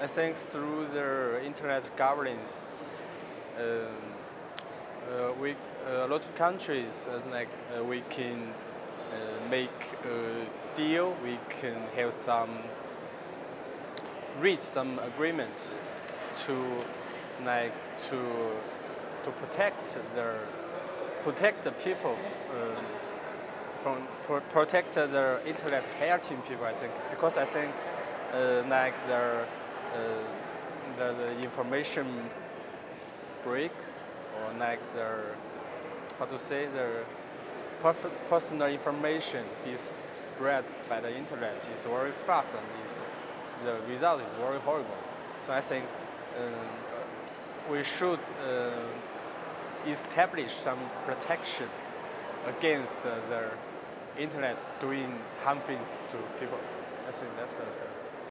I think through the internet governance, um, uh, we uh, a lot of countries uh, like uh, we can uh, make a deal. We can have some reach some agreement to like to to protect their protect the people um, from pro- protect the internet hacking people. I think because I think uh, like their uh, the, the information break or like their how to say the personal information is spread by the internet is very fast and the result is very horrible. So I think um, we should uh, establish some protection against uh, the internet doing harm things to people. I think that's uh,